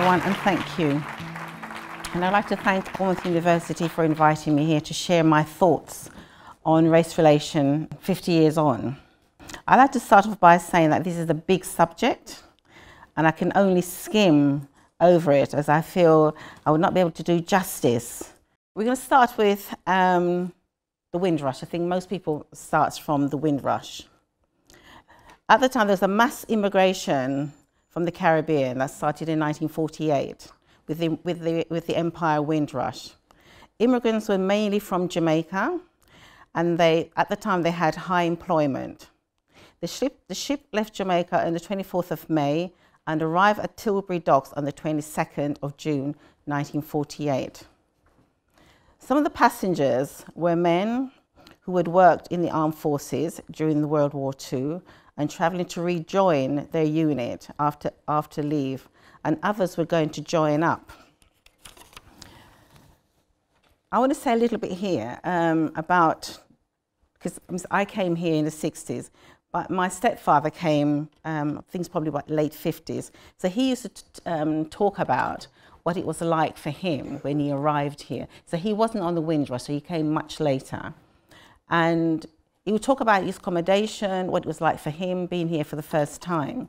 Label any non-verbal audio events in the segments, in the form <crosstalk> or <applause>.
everyone, and thank you. And I'd like to thank Bournemouth University for inviting me here to share my thoughts on race relation 50 years on. I'd like to start off by saying that this is a big subject and I can only skim over it as I feel I would not be able to do justice. We're going to start with um, the Windrush. I think most people start from the Windrush. At the time, there was a mass immigration from the Caribbean that started in 1948 with the, with the, with the Empire Windrush. Immigrants were mainly from Jamaica, and they, at the time they had high employment. The ship, the ship left Jamaica on the 24th of May and arrived at Tilbury Docks on the 22nd of June 1948. Some of the passengers were men who had worked in the armed forces during the World War II and travelling to rejoin their unit after, after leave and others were going to join up. I want to say a little bit here um, about, because I came here in the 60s, but my stepfather came, um, I think it's probably about late 50s. So he used to um, talk about what it was like for him when he arrived here. So he wasn't on the Windrush, so he came much later. And he would talk about his accommodation, what it was like for him being here for the first time.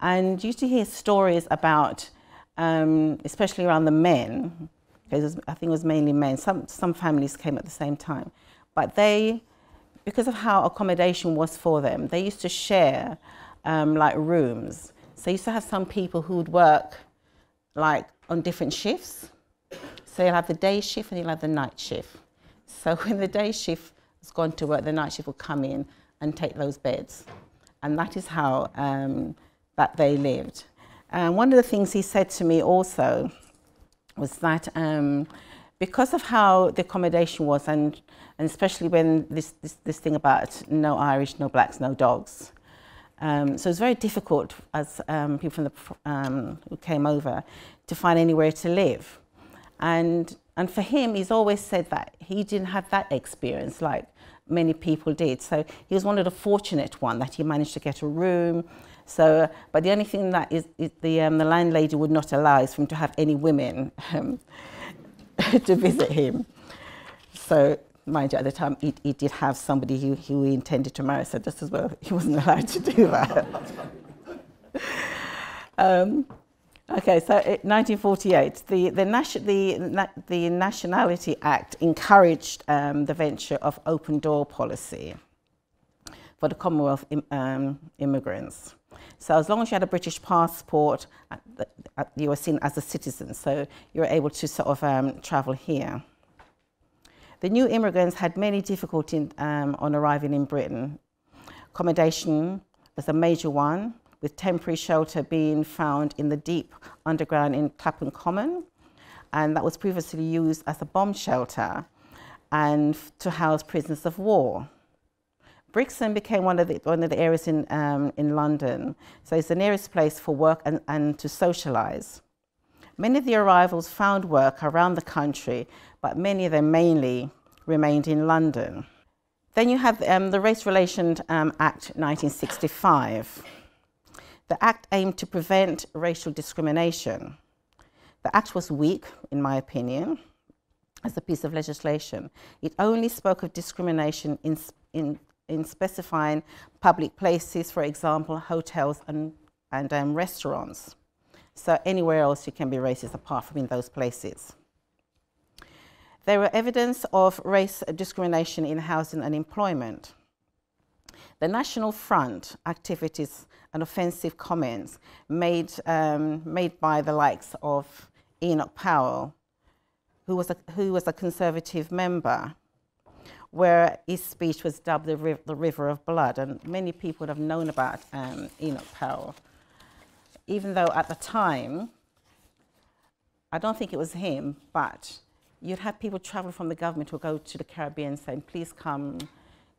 And you used to hear stories about, um, especially around the men, because I think it was mainly men. Some, some families came at the same time. But they, because of how accommodation was for them, they used to share um, like rooms. So you used to have some people who would work like on different shifts. So you'll have the day shift and you'll have the night shift. So <laughs> when the day shift has gone to work, the night shift will come in and take those beds. And that is how um, that they lived. And one of the things he said to me also was that um, because of how the accommodation was, and, and especially when this, this, this thing about no Irish, no blacks, no dogs, um, so it was very difficult as um, people from the, um, who came over to find anywhere to live. And, and for him, he's always said that he didn't have that experience like many people did. So he was one of the fortunate one that he managed to get a room, so, but the only thing that is, is the, um, the landlady would not allow is for him to have any women um, <laughs> to visit him. So, mind you, at the time, he, he did have somebody who, who he intended to marry, so just as well, he wasn't <laughs> allowed to do that. <laughs> um, okay, so 1948, the, the, the, the Nationality Act encouraged um, the venture of open door policy for the Commonwealth Im um, immigrants. So as long as you had a British passport, uh, uh, you were seen as a citizen, so you were able to sort of um, travel here. The new immigrants had many difficulties um, on arriving in Britain. Accommodation was a major one, with temporary shelter being found in the deep underground in Clapham Common, and that was previously used as a bomb shelter and to house prisoners of war. Brixton became one of the, one of the areas in, um, in London, so it's the nearest place for work and, and to socialise. Many of the arrivals found work around the country, but many of them mainly remained in London. Then you have um, the Race Relations um, Act 1965. The Act aimed to prevent racial discrimination. The Act was weak, in my opinion, as a piece of legislation. It only spoke of discrimination in, in in specifying public places, for example, hotels and, and um, restaurants. So anywhere else you can be racist apart from in those places. There were evidence of race discrimination in housing and employment. The National Front activities and offensive comments made, um, made by the likes of Enoch Powell, who was a, who was a Conservative member, where his speech was dubbed the, the River of Blood, and many people have known about um, Enoch Powell. Even though at the time, I don't think it was him, but you'd have people travel from the government who go to the Caribbean saying, please come,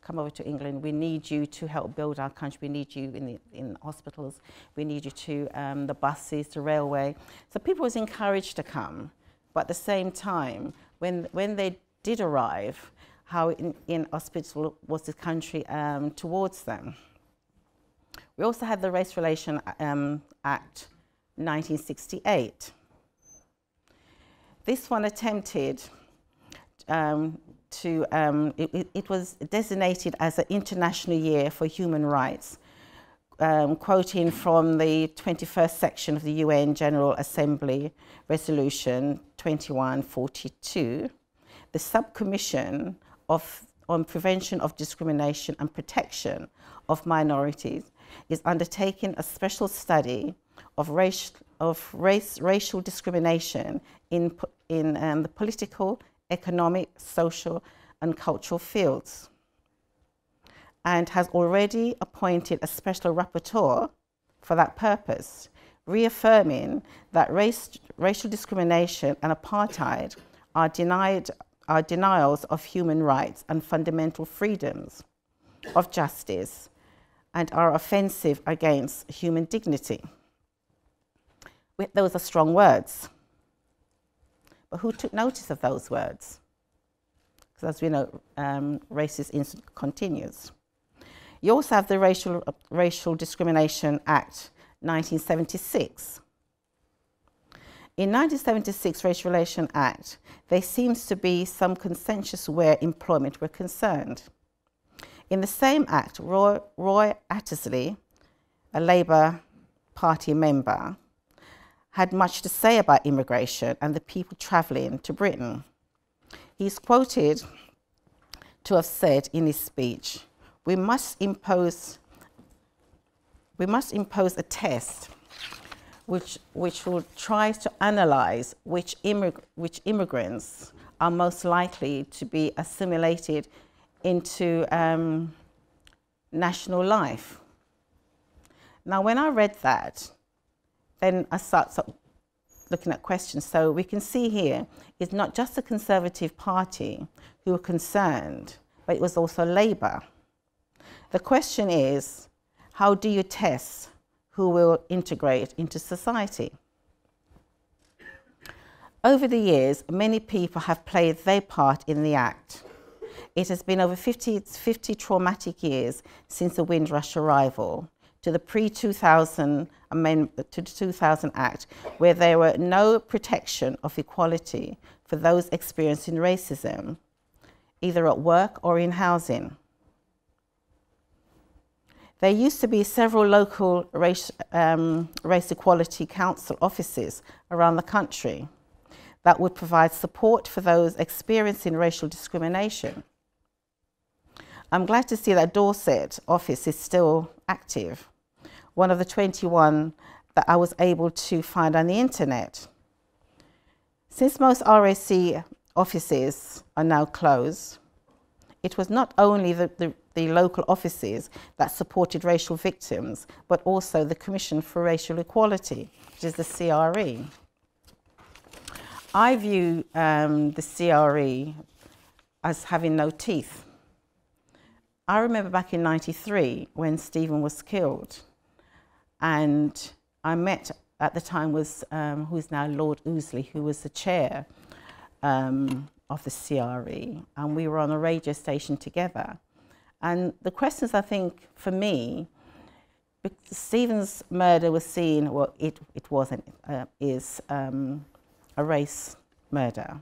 come over to England. We need you to help build our country. We need you in, the, in hospitals. We need you to um, the buses, the railway. So people was encouraged to come. But at the same time, when, when they did arrive, how in, hospital was the country um, towards them. We also had the Race Relation um, Act 1968. This one attempted um, to, um, it, it, was designated as an International Year for Human Rights, um, quoting from the 21st section of the UN General Assembly Resolution 2142, the Subcommission of, on Prevention of Discrimination and Protection of Minorities is undertaking a special study of race, of race, racial discrimination in, in um, the political, economic, social, and cultural fields, and has already appointed a special rapporteur for that purpose, reaffirming that race, racial discrimination and apartheid are, denied, are denials of human rights and fundamental freedoms of justice and are offensive against human dignity. Those are strong words. Who took notice of those words? Because as we know, um, racist continues. You also have the Racial, uh, Racial Discrimination Act 1976. In 1976 Racial Relation Act, there seems to be some consensus where employment were concerned. In the same act, Roy, Roy Hattersley, a Labour Party member, had much to say about immigration and the people travelling to Britain. He's quoted to have said in his speech, we must impose, we must impose a test which, which will try to analyse which, immig which immigrants are most likely to be assimilated into um, national life. Now, when I read that, then I start, looking at questions. So we can see here, it's not just the Conservative Party who were concerned, but it was also Labour. The question is, how do you test who will integrate into society? Over the years, many people have played their part in the act. It has been over 50, 50 traumatic years since the Windrush arrival to the pre-2000 amendment to the 2000 Act, where there were no protection of equality for those experiencing racism, either at work or in housing. There used to be several local race, um, race equality council offices around the country that would provide support for those experiencing racial discrimination. I'm glad to see that Dorset office is still active one of the 21 that I was able to find on the internet. Since most RAC offices are now closed, it was not only the, the, the, local offices that supported racial victims, but also the Commission for Racial Equality, which is the CRE. I view um, the CRE as having no teeth. I remember back in 93 when Stephen was killed and I met at the time was um, who is now Lord Ouseley, who was the chair um, of the CRE, and we were on a radio station together. And the questions I think for me, Stephen's murder was seen, well, it, it wasn't, uh, is um, a race murder.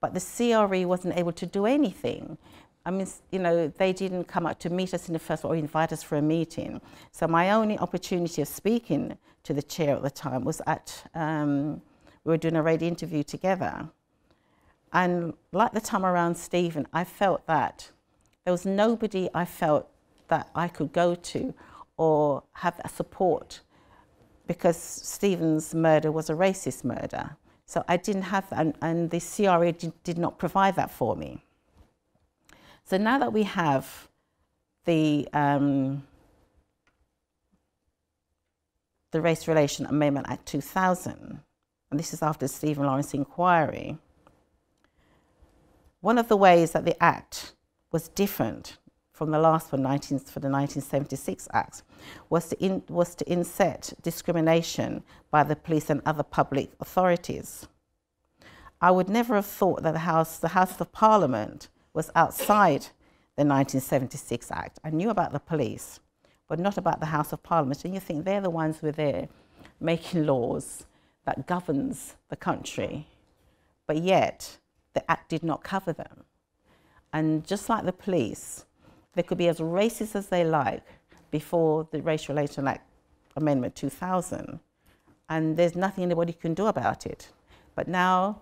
But the CRE wasn't able to do anything I mean, you know, they didn't come out to meet us in the first or invite us for a meeting. So my only opportunity of speaking to the chair at the time was at, um, we were doing a radio interview together. And like the time around Stephen, I felt that there was nobody I felt that I could go to or have that support because Stephen's murder was a racist murder. So I didn't have that, and, and the CRE did, did not provide that for me. So now that we have the, um, the Race Relation Amendment Act 2000, and this is after the Stephen Lawrence inquiry, one of the ways that the Act was different from the last one, 19, for the 1976 Act, was to, in, was to inset discrimination by the police and other public authorities. I would never have thought that the House, the House of Parliament was outside the 1976 Act. I knew about the police, but not about the House of Parliament. And you think they're the ones who are there making laws that governs the country, but yet the Act did not cover them. And just like the police, they could be as racist as they like before the Racial Relations Act Amendment 2000, and there's nothing anybody can do about it. But now,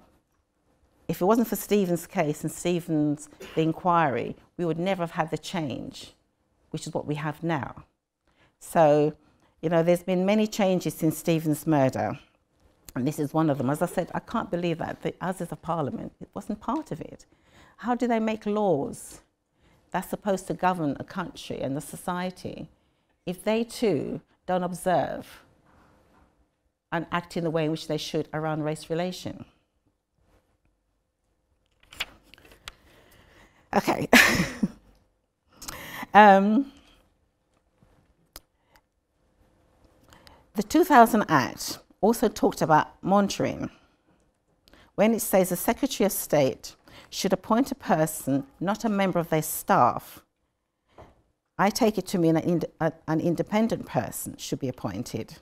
if it wasn't for Stephen's case and Stephen's the inquiry, we would never have had the change, which is what we have now. So, you know, there's been many changes since Stephen's murder, and this is one of them. As I said, I can't believe that the, us as a parliament, it wasn't part of it. How do they make laws that's supposed to govern a country and a society if they too don't observe and act in the way in which they should around race relation? Okay. <laughs> um, the 2000 Act also talked about monitoring when it says the Secretary of State should appoint a person, not a member of their staff. I take it to mean an, ind an independent person should be appointed.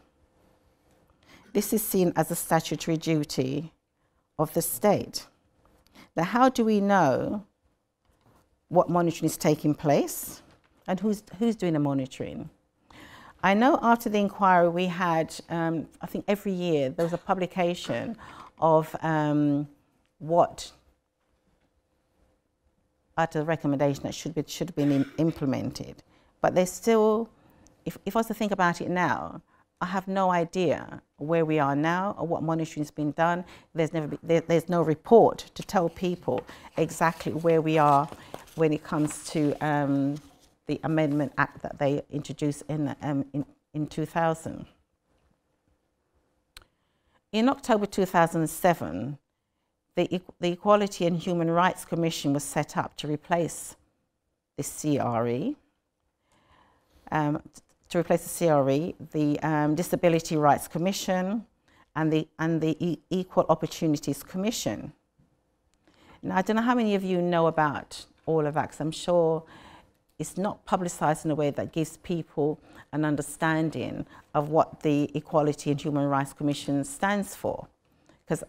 This is seen as a statutory duty of the state. Now, how do we know what monitoring is taking place and who's, who's doing the monitoring? I know after the inquiry we had, um, I think every year there was a publication of um, what at the recommendation that should, be, should have been implemented. But there's still, if, if I was to think about it now, I have no idea where we are now or what monitoring has been done. There's, never there, there's no report to tell people exactly where we are when it comes to um, the Amendment Act that they introduced in, um, in, in 2000. In October 2007, the, the Equality and Human Rights Commission was set up to replace the CRE. Um, to replace the CRE, the um, Disability Rights Commission, and the, and the e Equal Opportunities Commission. Now, I don't know how many of you know about all of that, because I'm sure it's not publicised in a way that gives people an understanding of what the Equality and Human Rights Commission stands for. Because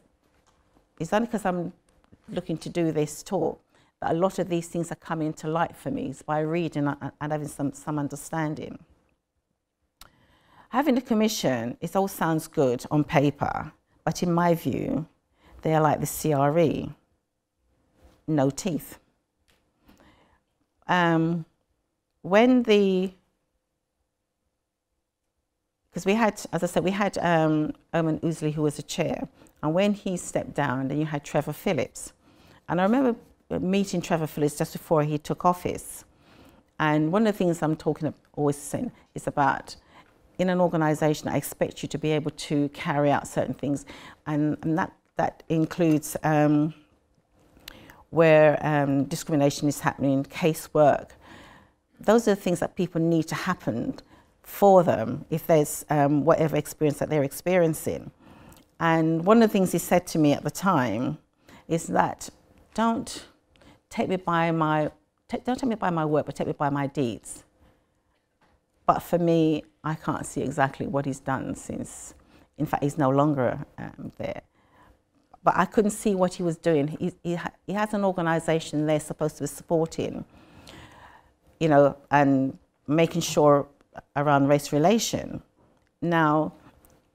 it's only because I'm looking to do this talk that a lot of these things are coming to light for me by reading and having some, some understanding. Having a commission, it all sounds good on paper, but in my view, they are like the CRE, no teeth. Um, when the, because we had, as I said, we had um, Herman Ouseley, who was the chair, and when he stepped down, then you had Trevor Phillips. And I remember meeting Trevor Phillips just before he took office. And one of the things I'm talking about, always saying is about in an organization, I expect you to be able to carry out certain things. And, and that, that includes um, where um, discrimination is happening, casework. Those are the things that people need to happen for them if there's um, whatever experience that they're experiencing. And one of the things he said to me at the time is that don't take me by my, don't take me by my work, but take me by my deeds. But for me, I can't see exactly what he's done since, in fact, he's no longer um, there. But I couldn't see what he was doing. He, he, he has an organization they're supposed to be supporting, you know, and making sure around race relation. Now,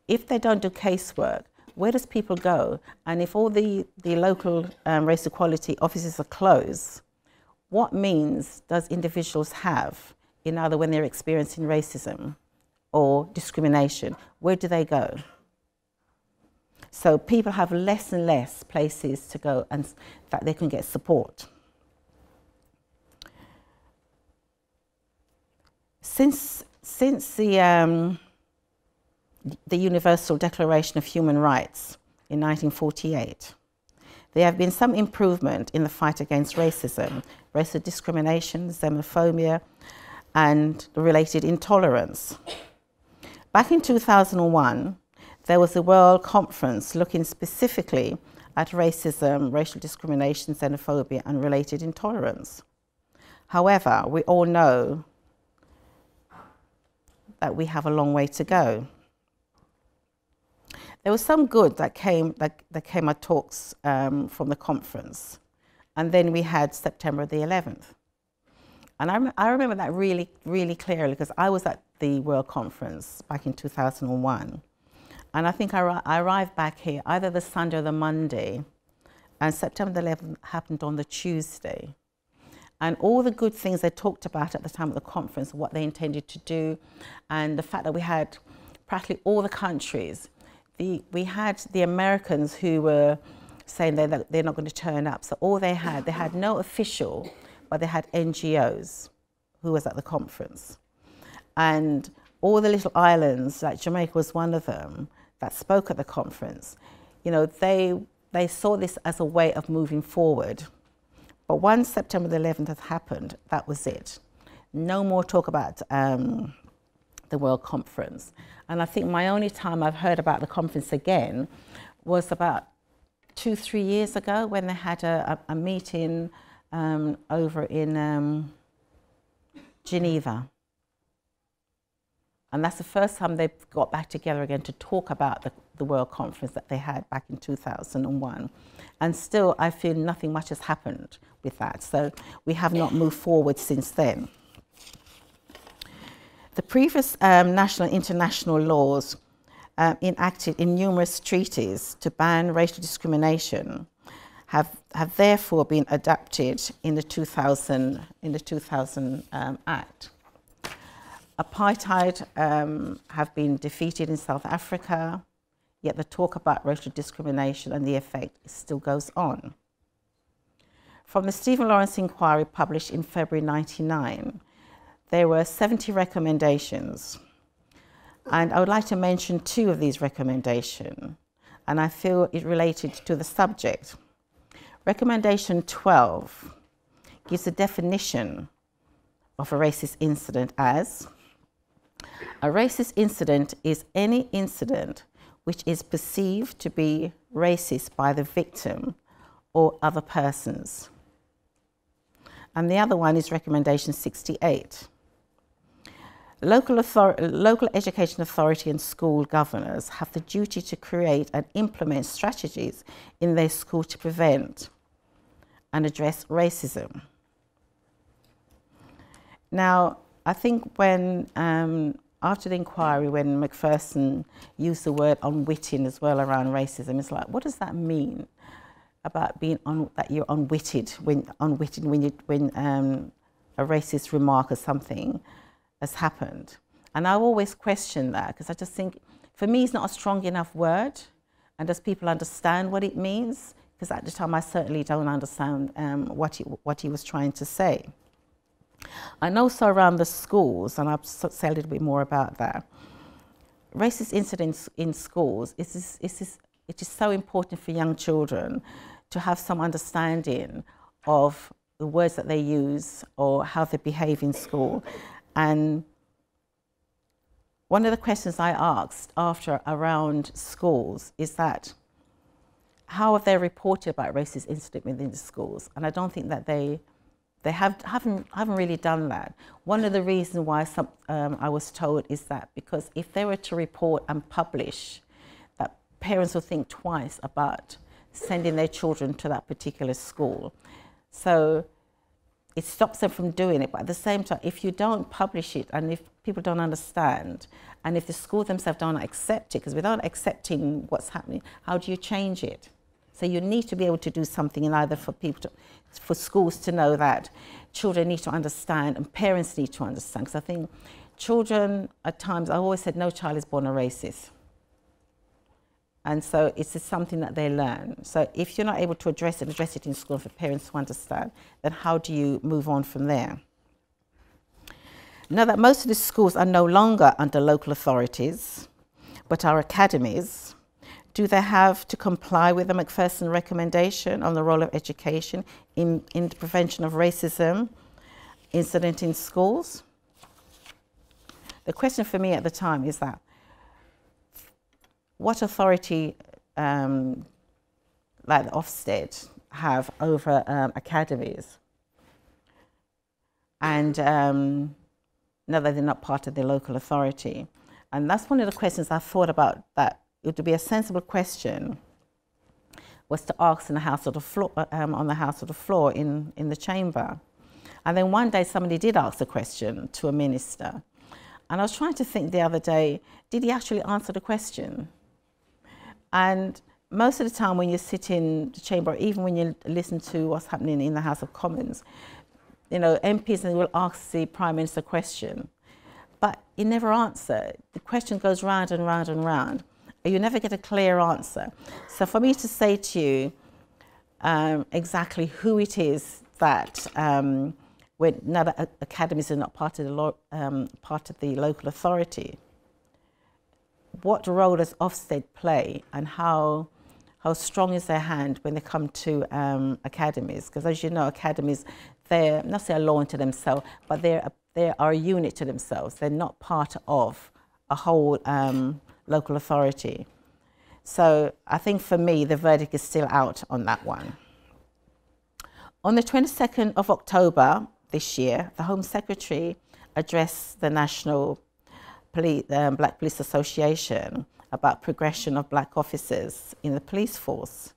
if they don't do casework, where does people go? And if all the, the local um, race equality offices are closed, what means does individuals have in either when they're experiencing racism or discrimination? Where do they go? So people have less and less places to go and that they can get support. Since, since the um, the Universal Declaration of Human Rights in 1948. There have been some improvement in the fight against racism, racial discrimination, xenophobia, and related intolerance. Back in 2001, there was a World Conference looking specifically at racism, racial discrimination, xenophobia, and related intolerance. However, we all know that we have a long way to go. there was some good that came that, that came at talks um, from the conference, and then we had September the 11th, and I, I remember that really really clearly because I was at the World Conference back in 2001, and I think I, I arrived back here either the Sunday or the Monday, and September the 11th happened on the Tuesday. And all the good things they talked about at the time of the conference, what they intended to do, and the fact that we had practically all the countries. The, we had the Americans who were saying they're, they're not going to turn up. So all they had, they had no official, but they had NGOs who was at the conference. And all the little islands, like Jamaica was one of them, that spoke at the conference, you know, they, they saw this as a way of moving forward. But once September the 11th had happened, that was it. No more talk about um, the World Conference. And I think my only time I've heard about the conference again was about two, three years ago when they had a, a, a meeting um, over in um, Geneva. And that's the first time they've got back together again to talk about the, the World Conference that they had back in 2001. And still, I feel nothing much has happened with that. So we have not moved forward since then. The previous um, national and international laws uh, enacted in numerous treaties to ban racial discrimination have, have therefore been adapted in the 2000, in the 2000 um, Act. Apartheid um, have been defeated in South Africa, yet the talk about racial discrimination and the effect still goes on. From the Stephen Lawrence inquiry published in February 99, there were 70 recommendations. And I would like to mention two of these recommendations, and I feel it related to the subject. Recommendation 12 gives a definition of a racist incident as a racist incident is any incident which is perceived to be racist by the victim or other persons. And the other one is recommendation 68. Local, local education authority and school governors have the duty to create and implement strategies in their school to prevent and address racism. Now, I think when, um, after the inquiry, when Macpherson used the word unwitting as well around racism, it's like, what does that mean about being un, that you're unwitted when, when, you, when um, a racist remark or something has happened. And I always question that because I just think, for me, it's not a strong enough word. And does people understand what it means? Because at the time, I certainly don't understand um, what, he, what he was trying to say. And also around the schools, and I'll say a little bit more about that. Racist incidents in schools, is, is, is, it is so important for young children to have some understanding of the words that they use or how they behave in school. And one of the questions I asked after around schools is that how have they reported about racist incident within the schools? And I don't think that they they have, haven't, haven't really done that. One of the reasons why some, um, I was told is that because if they were to report and publish, that parents will think twice about sending their children to that particular school. So it stops them from doing it. But at the same time, if you don't publish it and if people don't understand, and if the school themselves don't accept it, because without accepting what's happening, how do you change it? So you need to be able to do something in either for people to, for schools to know that children need to understand and parents need to understand. Because I think children at times, I always said no child is born a racist. And so it's just something that they learn. So if you're not able to address it, address it in school for parents to understand, then how do you move on from there? Now that most of the schools are no longer under local authorities, but are academies, do they have to comply with the Macpherson recommendation on the role of education in, in the prevention of racism incident in schools? The question for me at the time is that what authority um, like Ofsted have over um, academies? And um, now that they're not part of the local authority. And that's one of the questions I thought about that it would be a sensible question was to ask in the house of the floor, um, on the house of the floor in, in the chamber. And then one day somebody did ask a question to a minister. And I was trying to think the other day, did he actually answer the question? And most of the time when you sit in the chamber, even when you listen to what's happening in the House of Commons, you know, MPs will ask the Prime Minister a question, but he never answers. The question goes round and round and round you never get a clear answer. So for me to say to you um, exactly who it is that um, when now academies are not part of the um, part of the local authority, what role does Ofsted play, and how how strong is their hand when they come to um, academies? Because as you know, academies they're not say a law unto themselves, but they're a, they are a unit to themselves. They're not part of a whole um, local authority. So I think for me, the verdict is still out on that one. On the 22nd of October this year, the Home Secretary addressed the National Police, um, Black Police Association about progression of black officers in the police force.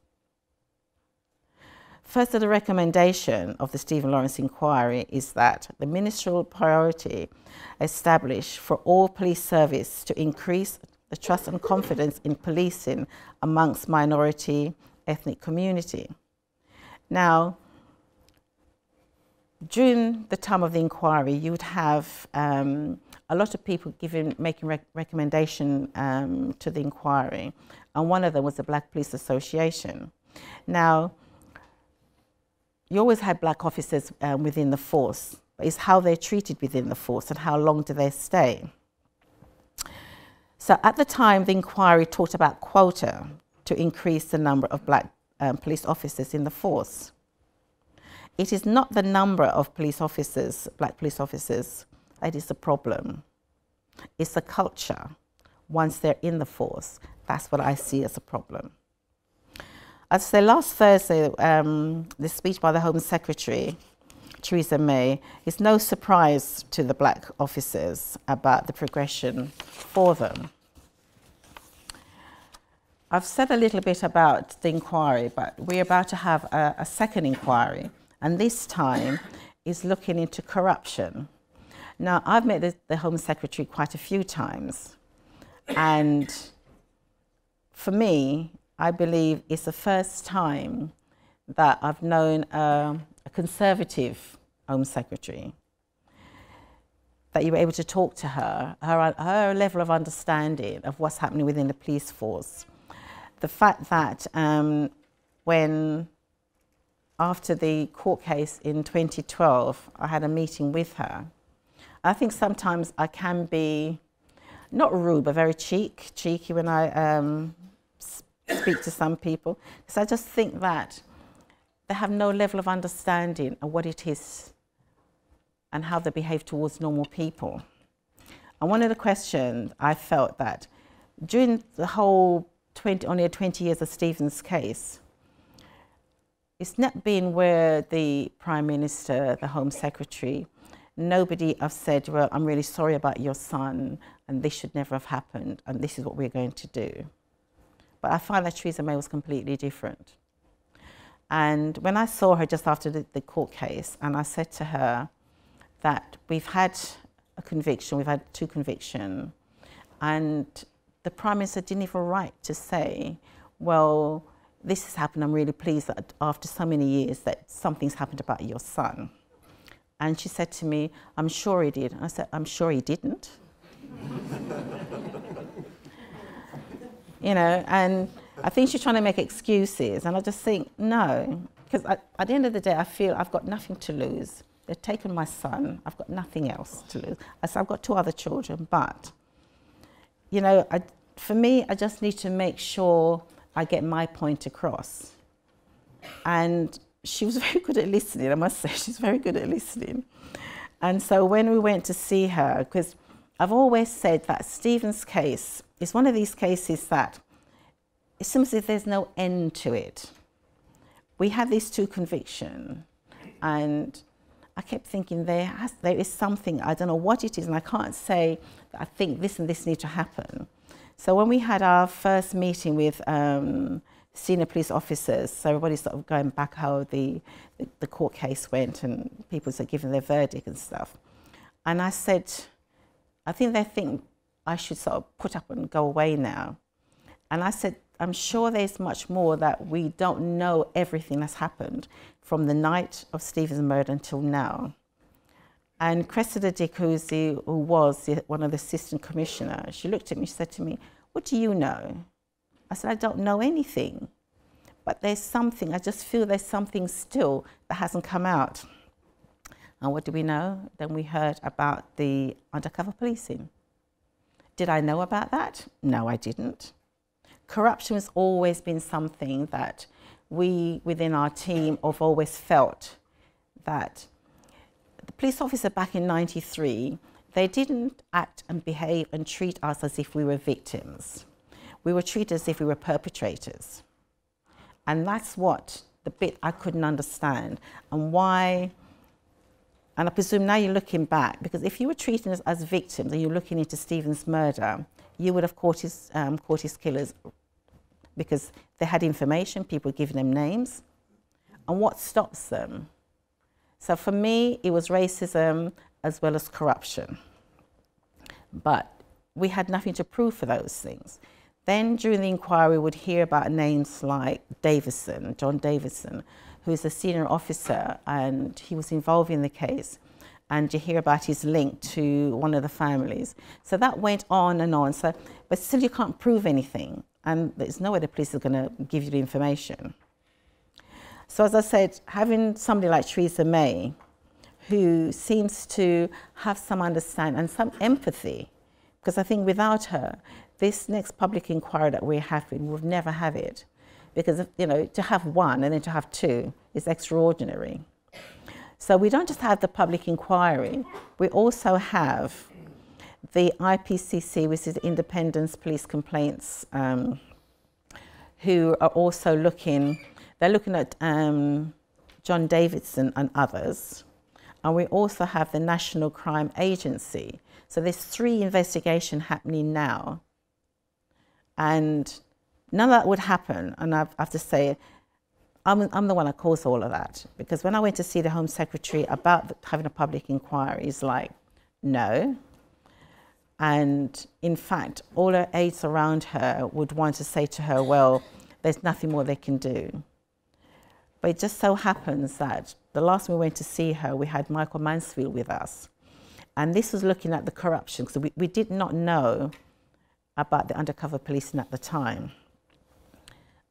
First of the recommendation of the Stephen Lawrence inquiry is that the ministerial priority established for all police service to increase the trust and confidence in policing amongst minority ethnic community. Now, during the time of the inquiry, you would have um, a lot of people giving, making rec recommendation um, to the inquiry, and one of them was the Black Police Association. Now, you always had black officers um, within the force, but it's how they're treated within the force and how long do they stay. So at the time, the inquiry talked about quota to increase the number of black um, police officers in the force. It is not the number of police officers, black police officers, that is the problem. It's the culture. Once they're in the force, that's what I see as a problem. As I say, last Thursday, um, the speech by the Home Secretary, Theresa May, is no surprise to the black officers about the progression for them. I've said a little bit about the inquiry, but we're about to have a, a second inquiry, and this time is looking into corruption. Now, I've met the, the Home Secretary quite a few times, and for me, I believe it's the first time that I've known a, a conservative Home Secretary. That you were able to talk to her, her, her level of understanding of what's happening within the police force, the fact that um, when after the court case in 2012, I had a meeting with her. I think sometimes I can be not rude, but very cheek, cheeky when I um, speak to some people. Because I just think that they have no level of understanding of what it is and how they behave towards normal people. And one of the questions I felt that during the whole 20, only 20 years of Stephen's case, it's not been where the Prime Minister, the Home Secretary, nobody have said, well, I'm really sorry about your son and this should never have happened and this is what we're going to do. But I find that Theresa May was completely different. And when I saw her just after the, the court case, and I said to her that we've had a conviction, we've had two convictions, and the Prime Minister didn't even write to say, well, this has happened. I'm really pleased that after so many years that something's happened about your son. And she said to me, I'm sure he did. I said, I'm sure he didn't. you know, and I think she's trying to make excuses. And I just think, no, because at the end of the day, I feel I've got nothing to lose. They've taken my son. I've got nothing else to lose. I said, I've got two other children, but you know, I, for me, I just need to make sure I get my point across. And she was <laughs> very good at listening, I must say, she's very good at listening. And so when we went to see her, because I've always said that Stephen's case is one of these cases that it seems as if there's no end to it. We had these two convictions, and I kept thinking there, has, there is something, I don't know what it is, and I can't say I think this and this need to happen. So when we had our first meeting with um, senior police officers, so everybody's sort of going back how the, the, the court case went and people are giving their verdict and stuff. And I said, I think they think I should sort of put up and go away now. And I said, I'm sure there's much more that we don't know everything that's happened from the night of Stephen's murder until now. And Cressida Dick, who was the, one of the assistant commissioners, she looked at me, she said to me, what do you know? I said, I don't know anything. But there's something, I just feel there's something still that hasn't come out. And what do we know? Then we heard about the undercover policing. Did I know about that? No, I didn't. Corruption has always been something that we within our team have always felt that the police officer back in 93, they didn't act and behave and treat us as if we were victims. We were treated as if we were perpetrators. And that's what the bit I couldn't understand and why and I presume now you're looking back, because if you were treating us as victims and you're looking into Stephen's murder, you would have caught his, um, caught his killers because they had information, people giving them names. And what stops them? So for me, it was racism as well as corruption. But we had nothing to prove for those things. Then during the inquiry, we would hear about names like Davidson, John Davidson, who's a senior officer and he was involved in the case. And you hear about his link to one of the families. So that went on and on. So, but still, you can't prove anything. And there's no way the police are going to give you the information. So, as I said, having somebody like Theresa May, who seems to have some understanding and some empathy, because I think without her, this next public inquiry that we're having, we'll never have it because you know to have one and then to have two is extraordinary. So we don't just have the public inquiry, we also have the IPCC, which is Independence Police Complaints, um, who are also looking, they're looking at um, John Davidson and others. And we also have the National Crime Agency. So there's three investigations happening now. And none of that would happen. And I have to say, I'm, I'm the one that caused all of that. Because when I went to see the Home Secretary about having a public inquiry, he's like, no. And in fact, all her aides around her would want to say to her, well, there's nothing more they can do. But it just so happens that the last time we went to see her, we had Michael Mansfield with us. And this was looking at the corruption, because we, we did not know about the undercover policing at the time.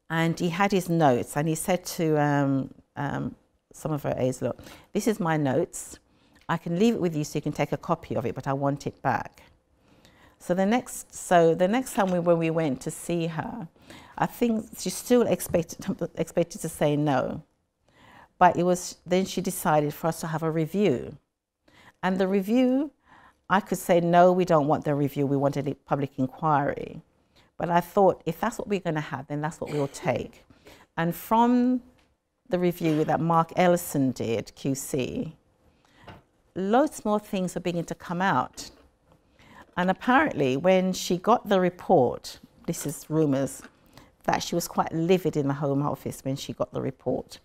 And he had his notes and he said to um, um, some of her aides, look, this is my notes. I can leave it with you so you can take a copy of it, but I want it back. So the next, so the next time we, when we went to see her, I think she still expected, expected to say no. But it was, then she decided for us to have a review. And the review, I could say, no, we don't want the review, we wanted a public inquiry. But I thought if that's what we're going to have, then that's what we'll take. And from the review that Mark Ellison did, QC, loads more things are beginning to come out. And apparently, when she got the report, this is rumours, that she was quite livid in the Home Office when she got the report.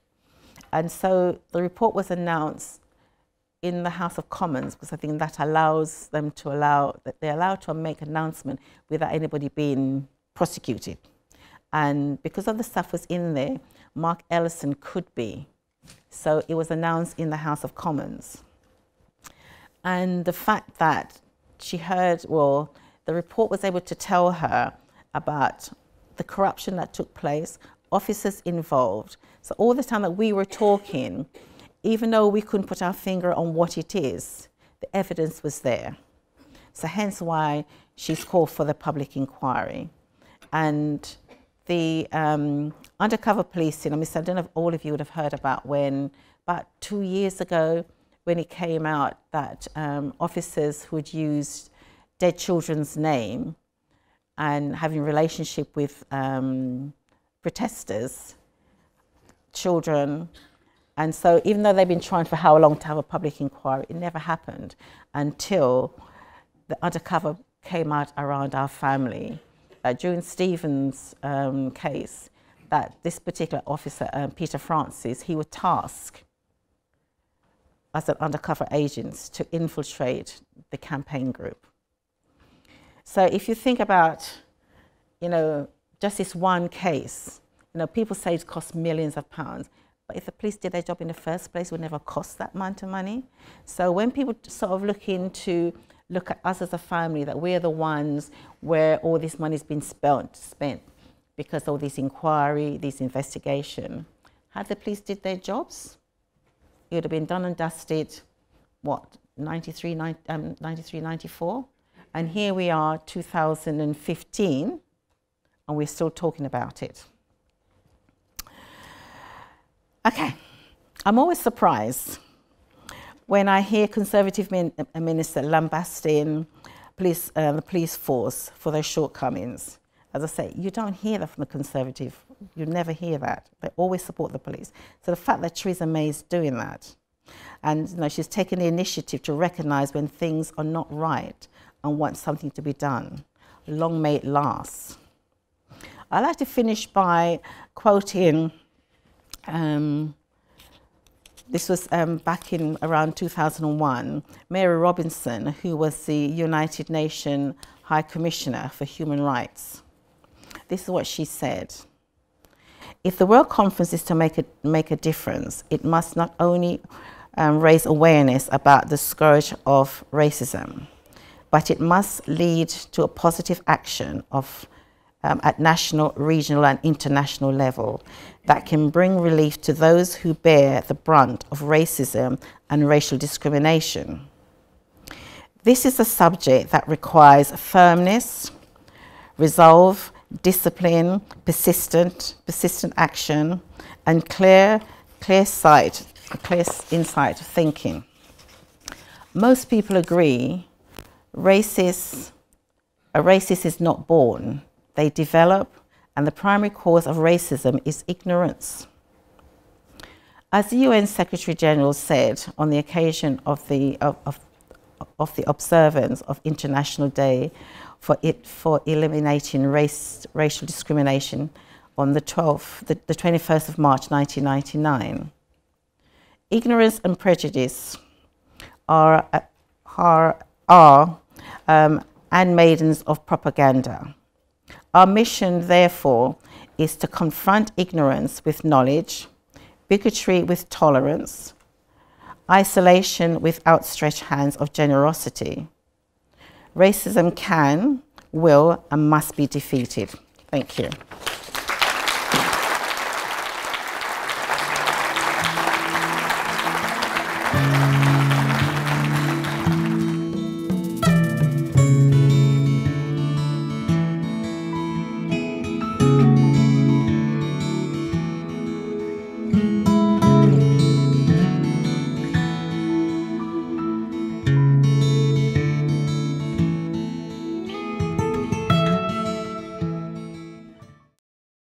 And so the report was announced in the House of Commons because I think that allows them to allow that they're allowed to make announcement without anybody being prosecuted. And because of the stuff was in there, Mark Ellison could be. So it was announced in the House of Commons. And the fact that she heard, well, the report was able to tell her about the corruption that took place, officers involved. So all the time that we were talking, even though we couldn't put our finger on what it is, the evidence was there. So hence why she's called for the public inquiry. And the um, undercover policing, I mean, I don't know if all of you would have heard about when, about two years ago, when it came out that um, officers who had used dead children's name and having relationship with um, protesters, children, and so even though they've been trying for how long to have a public inquiry, it never happened until the undercover came out around our family. That during Stephen's um, case, that this particular officer, um, Peter Francis, he was tasked as an undercover agent to infiltrate the campaign group. So if you think about, you know, just this one case, you know, people say it costs millions of pounds, but if the police did their job in the first place, it would never cost that amount of money. So when people sort of look into, look at us as a family, that we're the ones where all this money's been spent, spent because of this inquiry, this investigation. Had the police did their jobs, it would have been done and dusted, what, 93, 90, um, 93 94? And here we are, 2015, and we're still talking about it. Okay, I'm always surprised when I hear Conservative min uh, Minister lambasting police, uh, the police force for their shortcomings. As I say, you don't hear that from the Conservative. You never hear that. They always support the police. So the fact that Theresa May is doing that, and you know, she's taken the initiative to recognise when things are not right and want something to be done. Long may it last. I'd like to finish by quoting um, this was um, back in around 2001. Mary Robinson, who was the United Nations High Commissioner for Human Rights. This is what she said. If the World Conference is to make a, make a difference, it must not only um, raise awareness about the scourge of racism, but it must lead to a positive action of, um, at national, regional and international level that can bring relief to those who bear the brunt of racism and racial discrimination. This is a subject that requires firmness, resolve, discipline, persistent, persistent action, and clear, clear sight, clear insight of thinking. Most people agree racist, a racist is not born. They develop and the primary cause of racism is ignorance. As the UN Secretary General said on the occasion of the, of, of, of the observance of International Day for, it, for Eliminating Race, Racial Discrimination on the, 12th, the, the 21st of March 1999, ignorance and prejudice are, are, are um, handmaidens of propaganda our mission, therefore, is to confront ignorance with knowledge, bigotry with tolerance, isolation with outstretched hands of generosity. Racism can, will, and must be defeated. Thank you.